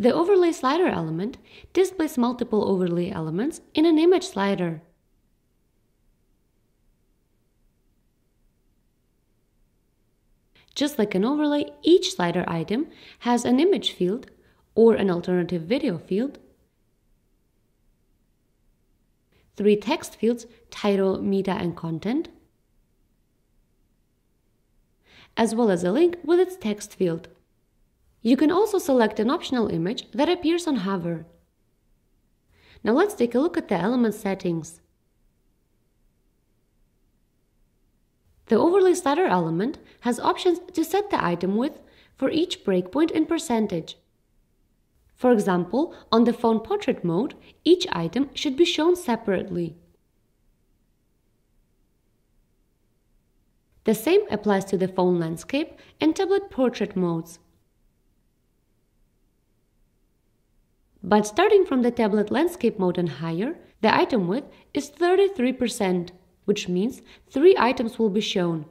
The overlay slider element displays multiple overlay elements in an image slider. Just like an overlay, each slider item has an image field or an alternative video field, three text fields, title, meta, and content, as well as a link with its text field. You can also select an optional image that appears on hover. Now let's take a look at the element settings. The overlay slider element has options to set the item width for each breakpoint in percentage. For example, on the phone portrait mode, each item should be shown separately. The same applies to the phone landscape and tablet portrait modes. But starting from the tablet landscape mode and higher, the item width is 33% which means three items will be shown.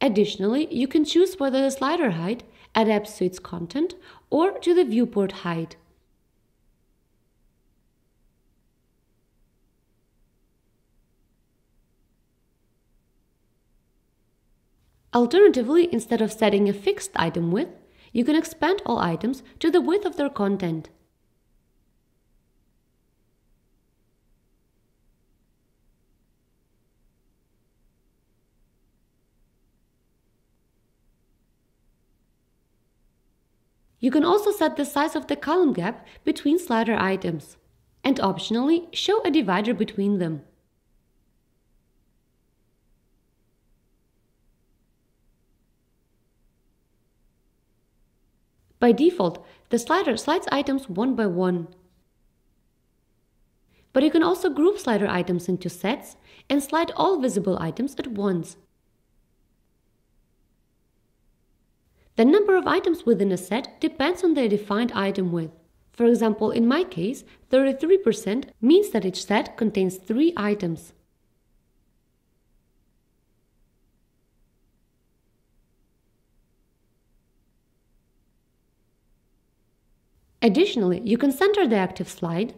Additionally, you can choose whether the slider height adapts to its content or to the viewport height. Alternatively, instead of setting a fixed item width, you can expand all items to the width of their content. You can also set the size of the column gap between slider items and optionally show a divider between them. By default, the slider slides items one by one. But you can also group slider items into sets and slide all visible items at once. The number of items within a set depends on the defined item width. For example, in my case, 33% means that each set contains 3 items. Additionally, you can center the active slide,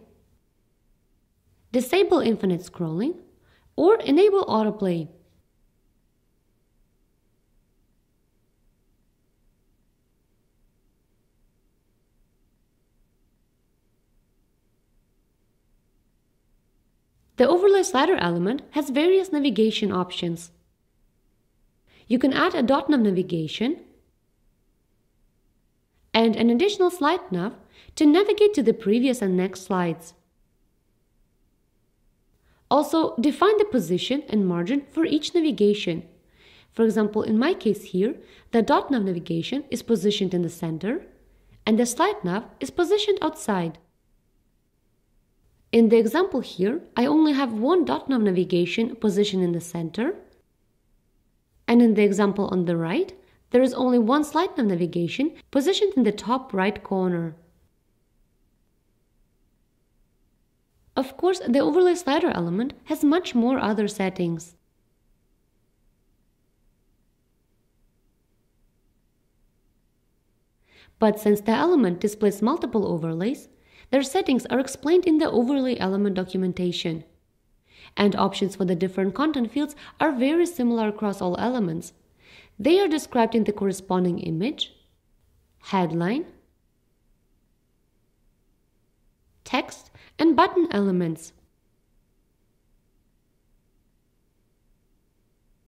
disable infinite scrolling, or enable autoplay. The overlay slider element has various navigation options. You can add a nav navigation and an additional slide nav to navigate to the previous and next slides. Also, define the position and margin for each navigation. For example, in my case here, the dot nav navigation is positioned in the center and the slide nav is positioned outside. In the example here, I only have one dot nav navigation positioned in the center. And in the example on the right, there is only one slide nav navigation positioned in the top right corner. Of course, the overlay slider element has much more other settings. But since the element displays multiple overlays, their settings are explained in the overlay element documentation. And options for the different content fields are very similar across all elements. They are described in the corresponding image, headline, text, and button elements.